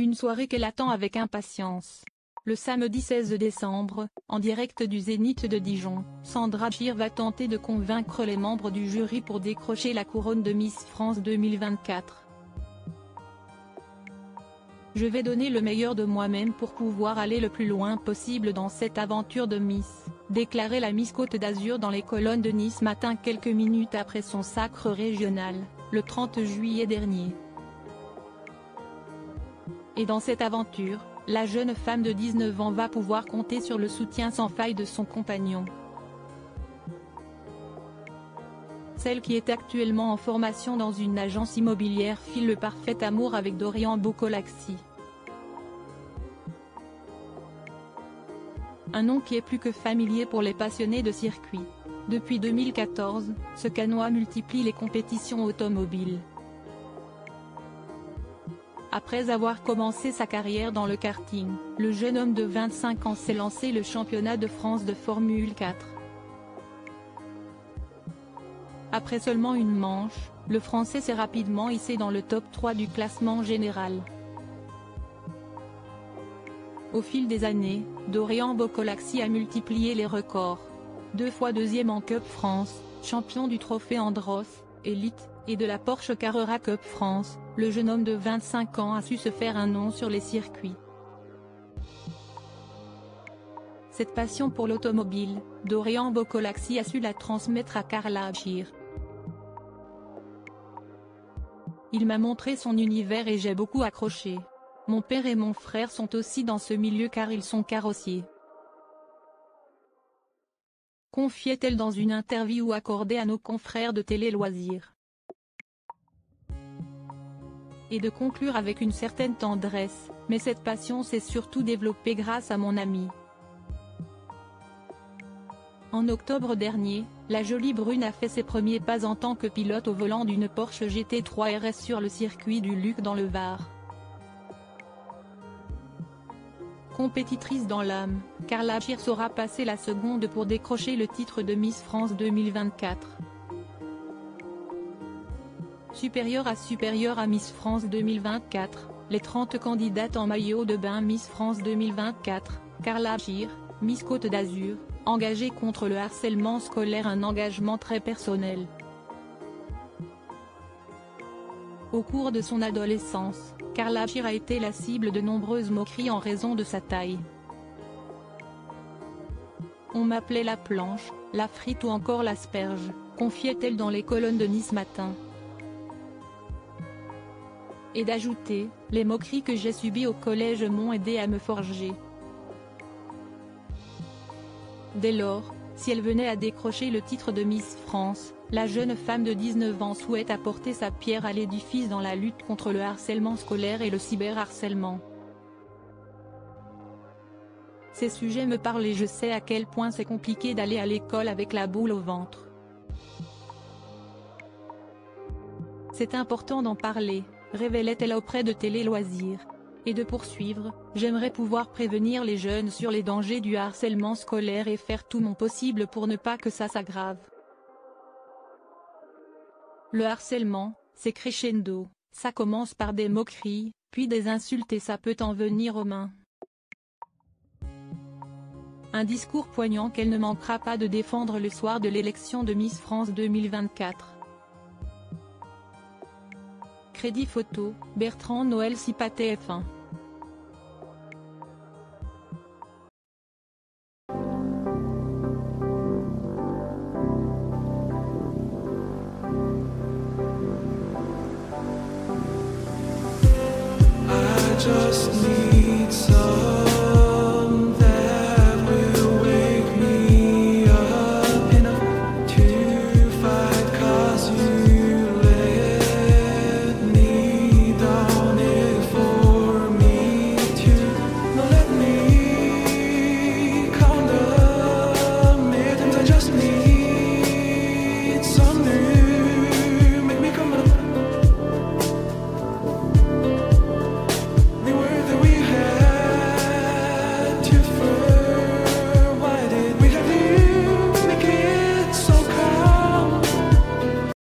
Une soirée qu'elle attend avec impatience. Le samedi 16 décembre, en direct du Zénith de Dijon, Sandra Gir va tenter de convaincre les membres du jury pour décrocher la couronne de Miss France 2024. Je vais donner le meilleur de moi-même pour pouvoir aller le plus loin possible dans cette aventure de Miss, déclarait la Miss Côte d'Azur dans les colonnes de Nice Matin quelques minutes après son sacre régional, le 30 juillet dernier. Et dans cette aventure, la jeune femme de 19 ans va pouvoir compter sur le soutien sans faille de son compagnon. Celle qui est actuellement en formation dans une agence immobilière file le parfait amour avec Dorian Bocolaxi. Un nom qui est plus que familier pour les passionnés de circuit. Depuis 2014, ce canois multiplie les compétitions automobiles. Après avoir commencé sa carrière dans le karting, le jeune homme de 25 ans s'est lancé le championnat de France de Formule 4. Après seulement une manche, le Français s'est rapidement hissé dans le top 3 du classement général. Au fil des années, Dorian Bocolaxi a multiplié les records. Deux fois deuxième en Cup France, champion du trophée Andros, Elite, et de la Porsche Carrera Cup France, le jeune homme de 25 ans a su se faire un nom sur les circuits. Cette passion pour l'automobile, Dorian Bocolaxi a su la transmettre à Carla Agir. Il m'a montré son univers et j'ai beaucoup accroché. Mon père et mon frère sont aussi dans ce milieu car ils sont carrossiers. Confiait-elle dans une interview accordée à nos confrères de Télé Loisirs et de conclure avec une certaine tendresse, mais cette passion s'est surtout développée grâce à mon ami. En octobre dernier, la jolie brune a fait ses premiers pas en tant que pilote au volant d'une Porsche GT3 RS sur le circuit du Luc dans le Var. Compétitrice dans l'âme, Carla Gir saura passer la seconde pour décrocher le titre de Miss France 2024 supérieure à supérieure à Miss France 2024, les 30 candidates en maillot de bain Miss France 2024, Carla Gir, Miss Côte d'Azur, engagée contre le harcèlement scolaire un engagement très personnel. Au cours de son adolescence, Carla Gir a été la cible de nombreuses moqueries en raison de sa taille. On m'appelait la planche, la frite ou encore l'asperge, confiait-elle dans les colonnes de Nice Matin et d'ajouter, les moqueries que j'ai subies au collège m'ont aidé à me forger. Dès lors, si elle venait à décrocher le titre de Miss France, la jeune femme de 19 ans souhaite apporter sa pierre à l'édifice dans la lutte contre le harcèlement scolaire et le cyberharcèlement. Ces sujets me parlent et je sais à quel point c'est compliqué d'aller à l'école avec la boule au ventre. C'est important d'en parler, révélait-elle auprès de Télé Loisirs. Et de poursuivre, j'aimerais pouvoir prévenir les jeunes sur les dangers du harcèlement scolaire et faire tout mon possible pour ne pas que ça s'aggrave. Le harcèlement, c'est crescendo, ça commence par des moqueries, puis des insultes et ça peut en venir aux mains. Un discours poignant qu'elle ne manquera pas de défendre le soir de l'élection de Miss France 2024. Crédit photo, Bertrand Noël Sipa TF1. just need